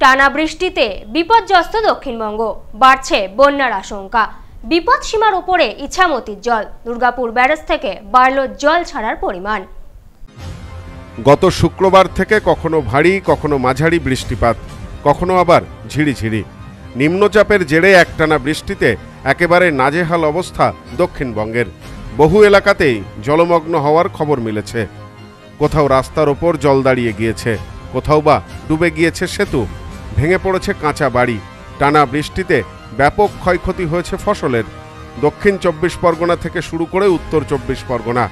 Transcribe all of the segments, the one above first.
টানা বৃষ্টিতে বিপর্যস্ত দক্ষিণবঙ্গ। বাড়ছে বন্যার আশঙ্কা। বিপদ সীমার উপরে ইছামতির জল। দুর্গাপুর ব্যারেজ থেকে বাড়ল জল ছাড়ার পরিমাণ। গত শুক্রবার থেকে কখনো ভারী, কখনো মাঝারি বৃষ্টিপাত, কখনো আবার ঝিরিঝিরি। নিম্নচাপের জেরে একটানা বৃষ্টিতে একেবারে নাজেহাল অবস্থা দক্ষিণবঙ্গের। বহু এলাকাতেই জলমগ্ন হওয়ার খবর মিলেছে। কোথাও রাস্তার ওপর জল দাঁড়িয়ে গিয়েছে, কোথাও বা ডুবে গিয়েছে সেতু। ভেঙে পড়েছে কাঁচা বাড়ি। টানা বৃষ্টিতে ব্যাপক ক্ষয়ক্ষতি হয়েছে ফসলের। দক্ষিণ চব্বিশ পরগনা থেকে শুরু করে উত্তর চব্বিশ পরগনা।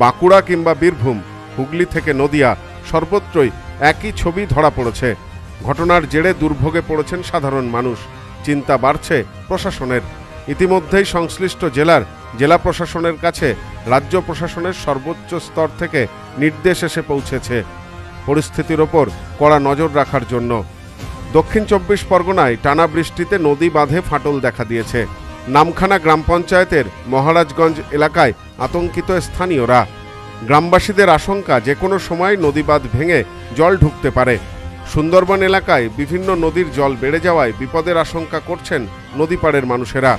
বাঁকুড়া কিংবা বীরভূম, হুগলি থেকে নদিয়া সর্বত্রই একই ছবি ধরা পড়েছে। ঘটনার জেরে দুর্ভোগে পড়েছেন সাধারণ মানুষ। চিন্তা বাড়ছে প্রশাসনের। ইতিমধ্যেই সংশ্লিষ্ট জেলার জেলা প্রশাসনের কাছে রাজ্য প্রশাসনের সর্বোচ্চ স্তর থেকে নির্দেশ এসে পৌঁছেছে। পরিস্থিতির ওপর কড়া নজর রাখার জন্য দক্ষিণ চব্বিশ পরগনায় টানা বৃষ্টিতে নদী বাঁধে ফাটল দেখা দিয়েছে। নামখানা গ্রাম পঞ্চায়েতের মহারাজগঞ্জ এলাকায় আতঙ্কিত স্থানীয়রা। গ্রামবাসীদের আশঙ্কা যে কোনো সময় নদী বাঁধ ভেঙে জল ঢুকতে পারে। সুন্দরবন এলাকায় বিভিন্ন নদীর জল বেড়ে যাওয়ায় বিপদের আশঙ্কা করছেন নদীপাড়ের মানুষেরা।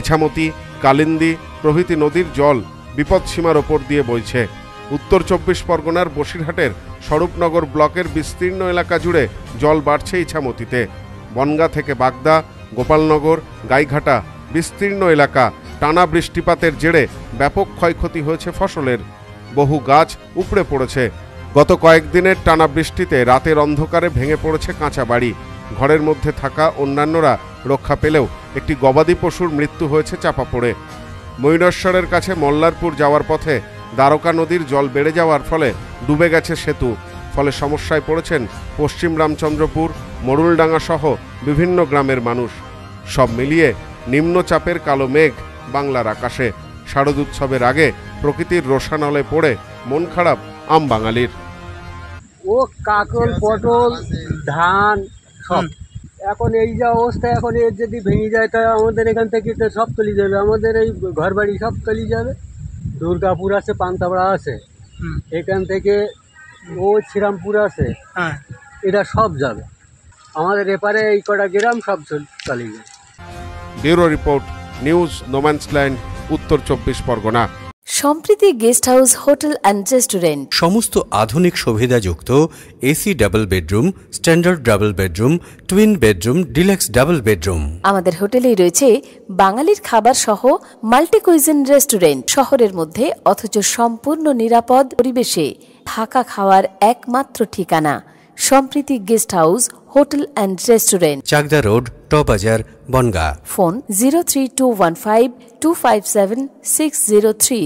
ইছামতি, কালিন্দী প্রভৃতি নদীর জল বিপদসীমার ওপর দিয়ে বইছে। উত্তর চব্বিশ পরগনার বসিরহাটের স্বরূপনগর ব্লকের বিস্তীর্ণ এলাকা জুড়ে জল বাড়ছে ইছামতিতে। বনগা থেকে বাগদা, গোপালনগর, গাইঘাটা বিস্তীর্ণ এলাকা টানা বৃষ্টিপাতের জেরে ব্যাপক ক্ষয়ক্ষতি হয়েছে ফসলের। বহু গাছ উপড়ে পড়েছে। গত কয়েকদিনের টানা বৃষ্টিতে রাতের অন্ধকারে ভেঙে পড়েছে কাঁচা বাড়ি। ঘরের মধ্যে থাকা অন্যান্যরা রক্ষা পেলেও একটি গবাদি পশুর মৃত্যু হয়েছে চাপা পড়ে। ময়ূরেশ্বরের কাছে মল্লারপুর যাওয়ার পথে দ্বারকা নদীর জল বেড়ে যাওয়ার ফলে ডুবে গেছে সেতু। ফলে সমস্যায় পড়েছেন পশ্চিম রামচন্দ্রপুর মরুলডাঙ্গা সহ বিভিন্ন গ্রামের মানুষ। সব মিলিয়ে নিম্নচাপের কালো মেঘ বাংলার আকাশে। শারদোৎসবের আগে প্রকৃতির রোশানলে পড়ে মন খারাপ আম বাঙালির। ও কাকল পটল ধান সব। এখন এই যা অবস্থা এখন এর যদি ভেঙে যায় তা আমাদের এখান থেকে তো সব তলি যাবে। আমাদের এই ঘর বাড়ি সব তলি যাবে। দুর্গাপুর আছে পান্তাপাড়া আছে। এখান থেকে ও শ্রীরামপুর আছে। হ্যাঁ। এটা সব যাবে আমাদের এপারে এই কটা গ্রাম সব চালিয়ে যাবে ব্যুরো রিপোর্ট নিউজ নোম্যান্সল্যান্ড উত্তর চব্বিশ Pargana. Sampriti guest house hotel and restaurant. সমস্ত আধুনিক সুবিধাযুক্ত AC double bedroom standard double bedroom twin bedroom deluxe double bedroom. আমাদের হোটেলেই রয়েছে বাঙালির খাবার সহ মাল্টি কুইজিন রেস্টুরেন্ট। শহরের মধ্যে অথচ সম্পূর্ণ নিরাপদ পরিবেশে থাকা খাওয়ার একমাত্র ঠিকানা। Sampriti guest house hotel and restaurant. Chakdah road টবাজার Bangaon. Phone zero three two one five two five seven six zero three.